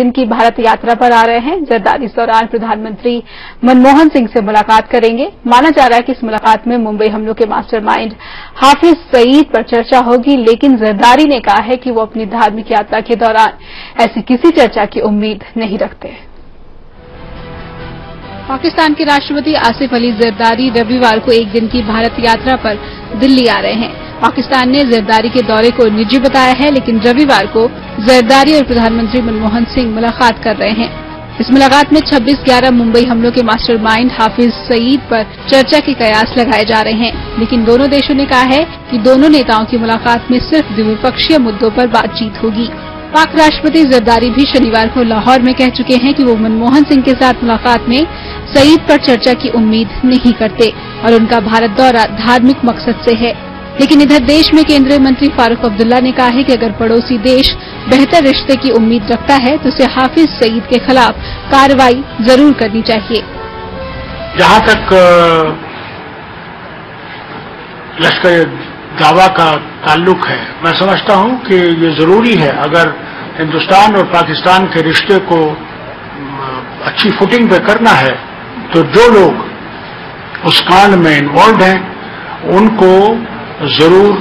दिन की भारत यात्रा पर आ रहे हैं, जरदारी इस दौरान प्रधानमंत्री मनमोहन सिंह से मुलाकात करेंगे। माना जा रहा है कि इस मुलाकात में मुंबई हमलों के मास्टरमाइंड हाफिज सईद पर चर्चा होगी, लेकिन जरदारी ने कहा है कि वो अपनी धार्मिक यात्रा के दौरान ऐसी किसी चर्चा की उम्मीद नहीं रखते। पाकिस्तान के राष्ट्रपति आसिफ अली जरदारी रविवार को एक दिन की भारत यात्रा पर दिल्ली आ रहे हैं। पाकिस्तान ने जरदारी के दौरे को निजी बताया है, लेकिन रविवार को जरदारी और प्रधानमंत्री मनमोहन सिंह मुलाकात कर रहे हैं। इस मुलाकात में 26 ग्यारह मुंबई हमलों के मास्टरमाइंड हाफिज सईद पर चर्चा के कयास लगाए जा रहे हैं। लेकिन दोनों देशों ने कहा है कि दोनों नेताओं की मुलाकात में सिर्फ़ द्विपक्षीय मुद्दों पर बातचीत होगी। पाक राष्ट्रपति जरदारी भी शनिवार को लाहौर में कह चुके हैं कि वो मनमोहन सिंह के साथ मुलाकात में सईद पर चर्चा की उम्मीद नहीं करते और उनका भारत दौरा धार्मिक मकसद से है। लेकिन इधर देश में केंद्रीय मंत्री फारूक अब्दुल्ला ने कहा है कि अगर पड़ोसी देश बेहतर रिश्ते की उम्मीद रखता है तो उसे हाफिज सईद के खिलाफ कार्रवाई ज़रूर करनी चाहिए। जहाँ तक लश्कर दावा का ताल्लुक है। मैं समझता हूँ कि ये ज़रूरी है, अगर हिंदुस्तान और पाकिस्तान के रिश्ते को अच्छी फुटिंग पे करना है तो जो लोग उस कांड में इन्वॉल्व हैं, उनको ज़रूर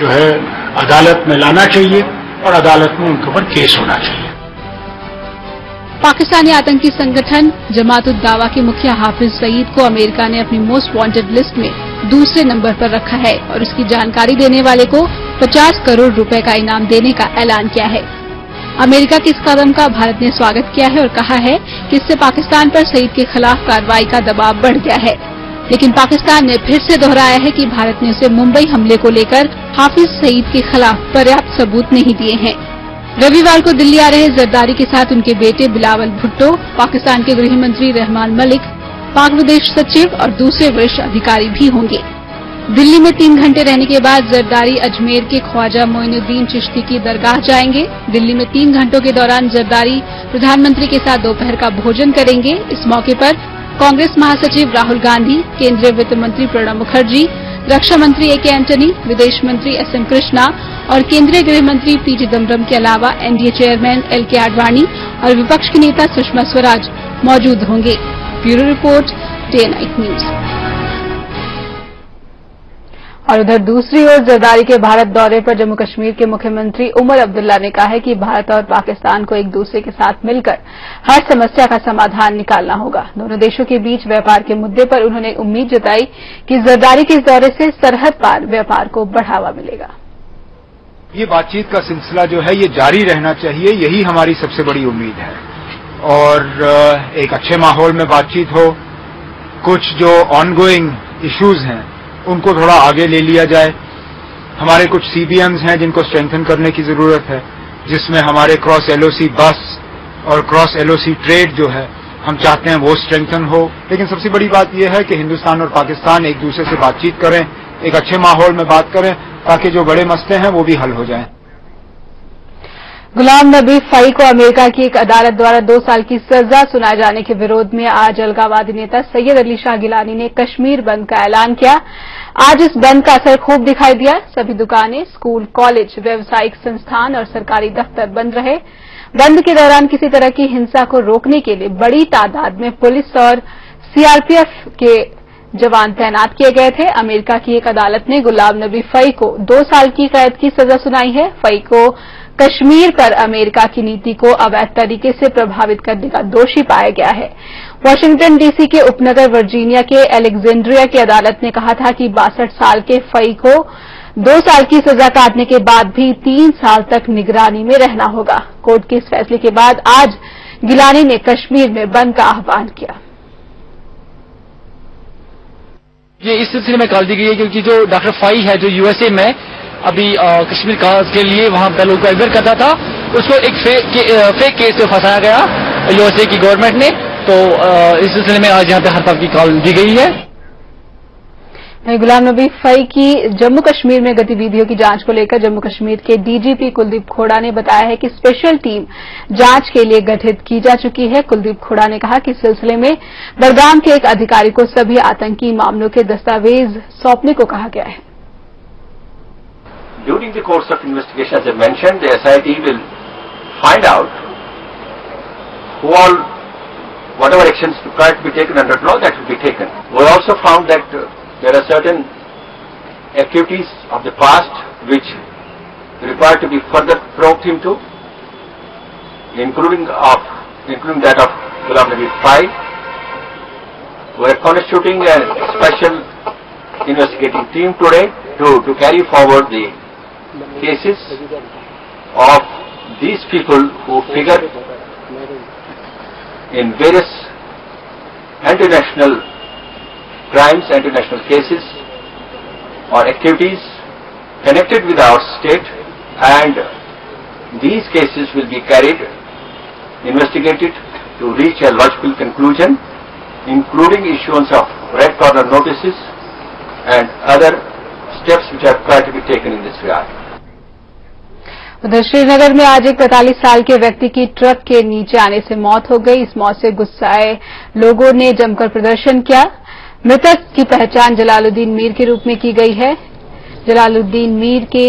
जो है, अदालत में लाना चाहिए और अदालत में उनके ऊपर केस होना चाहिए। पाकिस्तानी आतंकी संगठन जमात दावा के मुखिया हाफिज सईद को अमेरिका ने अपनी मोस्ट वांटेड लिस्ट में दूसरे नंबर पर रखा है और इसकी जानकारी देने वाले को 50 करोड़ रुपए का इनाम देने का ऐलान किया है। अमेरिका के इस कदम का भारत ने स्वागत किया है और कहा है कि इससे पाकिस्तान पर सईद के खिलाफ कार्रवाई का दबाव बढ़ गया है। लेकिन पाकिस्तान ने फिर से दोहराया है कि भारत ने उसे मुंबई हमले को लेकर हाफिज सईद के खिलाफ पर्याप्त सबूत नहीं दिए हैं। रविवार को दिल्ली आ रहे जरदारी के साथ उनके बेटे बिलावल भुट्टो, पाकिस्तान के गृह मंत्री रहमान मलिक पाक विदेश सचिव और दूसरे वरिष्ठ अधिकारी भी होंगे। दिल्ली में तीन घंटे रहने के बाद जरदारी अजमेर के ख्वाजा मोइनुद्दीन चिश्ती की दरगाह जाएँगे। दिल्ली में तीन घंटों के दौरान जरदारी प्रधानमंत्री के साथ दोपहर का भोजन करेंगे। इस मौके पर कांग्रेस महासचिव राहुल गांधी, केंद्रीय वित्त मंत्री प्रणब मुखर्जी, रक्षा मंत्री एके एंटनी, विदेश मंत्री एस एम कृष्णा और केंद्रीय गृह मंत्री पी चिदम्बरम के अलावा एनडीए चेयरमैन एल के आडवाणी और विपक्ष के नेता सुषमा स्वराज मौजूद होंगे। Bureau report, Day Night News. और उधर दूसरी ओर जरदारी के भारत दौरे पर जम्मू कश्मीर के मुख्यमंत्री उमर अब्दुल्ला ने कहा है कि भारत और पाकिस्तान को एक दूसरे के साथ मिलकर हर समस्या का समाधान निकालना होगा। दोनों देशों के बीच व्यापार के मुद्दे पर उन्होंने उम्मीद जताई कि जरदारी के इस दौरे से सरहद पार व्यापार को बढ़ावा मिलेगा। ये बातचीत का सिलसिला जो है, ये जारी रहना चाहिए, यही हमारी सबसे बड़ी उम्मीद है। और एक अच्छे माहौल में बातचीत हो, कुछ जो ऑनगोइंग इश्यूज़ हैं उनको थोड़ा आगे ले लिया जाए। हमारे कुछ सीबीएम्स हैं जिनको स्ट्रेंथन करने की ज़रूरत है, जिसमें हमारे क्रॉस एलओसी बस और क्रॉस एलओसी ट्रेड जो है, हम चाहते हैं वो स्ट्रेंथन हो। लेकिन सबसे बड़ी बात यह है कि हिंदुस्तान और पाकिस्तान एक दूसरे से बातचीत करें, एक अच्छे माहौल में बात करें, ताकि जो बड़े मसले हैं वो भी हल हो जाएँ। गुलाम नबी फई को अमेरिका की एक अदालत द्वारा दो साल की सजा सुनाए जाने के विरोध में आज अलगावादी नेता सैयद अली शाह गिलानी ने कश्मीर बंद का ऐलान किया। आज इस बंद का असर खूब दिखाई दिया। सभी दुकानें, स्कूल, कॉलेज, व्यावसायिक संस्थान और सरकारी दफ्तर बंद रहे। बंद के दौरान किसी तरह की हिंसा को रोकने के लिए बड़ी तादाद में पुलिस और सीआरपीएफ के जवान तैनात किए गए थे। अमेरिका की एक अदालत ने गुलाम नबी फई को दो साल की कैद की सजा सुनाई है। फई को कश्मीर पर अमेरिका की नीति को अवैध तरीके से प्रभावित करने का दोषी पाया गया है। वाशिंगटन डीसी के उपनगर वर्जीनिया के एलेक्जेंड्रिया की अदालत ने कहा था कि बासठ साल के फई को दो साल की सजा काटने के बाद भी तीन साल तक निगरानी में रहना होगा। कोर्ट के इस फैसले के बाद आज गिलानी ने कश्मीर में बंद का आह्वान किया। ये इस सिलसिले में कॉल दी गई है क्योंकि जो डॉक्टर फाई है जो यूएसए में अभी कश्मीर काज के लिए वहाँ पे लोग को एडमिट करता था उसको एक फे, के, फेक केस में फंसाया गया यूएसए की गवर्नमेंट ने। तो इस सिलसिले में आज यहाँ पे हड़ताल की कॉल दी गई है। वहीं गुलाम नबी फई की जम्मू कश्मीर में गतिविधियों की जाँच को लेकर जम्मू कश्मीर के डीजीपी कुलदीप खोड़ा ने बताया है कि स्पेशल टीम जाँच के लिए गठित की जा चुकी है। कुलदीप खोड़ा ने कहा कि सिलसिले में बड़गाम के एक अधिकारी को सभी आतंकी मामलों के दस्तावेज़ सौंपने को कहा गया है। During the course of investigation मैं SIT will find out whatever action taken under law there are certain activities of the past which require to be further probed into, including of, including that of Ghulam Nabi Pai. We are constituting a special investigating team today to, to carry forward the cases of these people who figure in various international crimes, international cases or activities connected with our state and these cases will be carried, investigated to reach a logical conclusion including issuance of red corner notices and other steps which are required to be taken in this regard. उधर श्रीनगर में आज एक 45 साल के व्यक्ति की truck के नीचे आने से मौत हो गई इस मौत से गुस्साए लोगों ने जमकर प्रदर्शन किया मृतक की पहचान जलालुद्दीन मीर के रूप में की गई है। जलालुद्दीन मीर के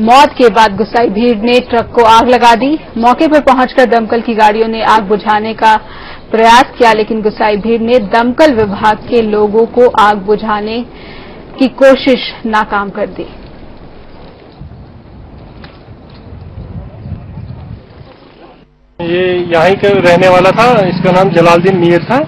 मौत के बाद गुस्साई भीड़ ने ट्रक को आग लगा दी। मौके पर पहुंचकर दमकल की गाड़ियों ने आग बुझाने का प्रयास किया, लेकिन गुस्साई भीड़ ने दमकल विभाग के लोगों को आग बुझाने की कोशिश नाकाम कर दी। ये यहाँ का रहने वाला था, इसका नाम जलालुद्दीन मीर था।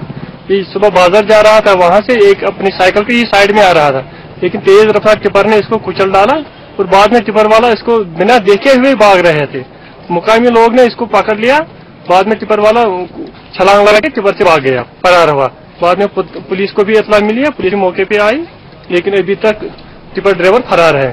ये सुबह बाज़ार जा रहा था, वहाँ से एक अपनी साइकिल ही साइड में आ रहा था। लेकिन तेज रफ्तार टिपर ने इसको कुचल डाला और बाद में टिपर वाला इसको बिना देखे हुए भाग रहे थे। मुकामी लोग ने इसको पकड़ लिया, बाद में टिपर वाला छलांग लगा के टिपर से भाग गया, फरार हुआ। बाद में पुलिस को भी इतला मिली है पुलिस मौके पे आई, लेकिन अभी तक टिपर ड्राइवर फरार है।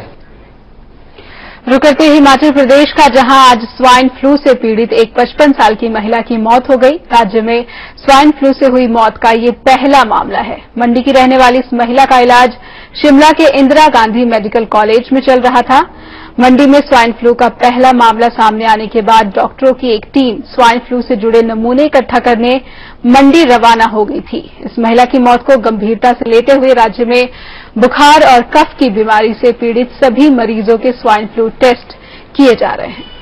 रुक करते हिमाचल प्रदेश का, जहाँ आज स्वाइन फ्लू से पीड़ित एक 55 साल की महिला की मौत हो गई। राज्य में स्वाइन फ्लू से हुई मौत का यह पहला मामला है। मंडी की रहने वाली इस महिला का इलाज शिमला के इंदिरा गांधी मेडिकल कॉलेज में चल रहा था। मंडी में स्वाइन फ्लू का पहला मामला सामने आने के बाद डॉक्टरों की एक टीम स्वाइन फ्लू से जुड़े नमूने इकट्ठा करने मंडी रवाना हो गई थी। इस महिला की मौत को गंभीरता से लेते हुए राज्य में बुखार और कफ की बीमारी से पीड़ित सभी मरीजों के स्वाइन फ्लू टेस्ट किए जा रहे हैं।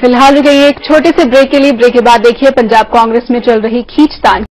फ़िलहाल रुकेंगे एक छोटे से ब्रेक के लिए। ब्रेक के बाद देखिए, पंजाब कांग्रेस में चल रही खींचतान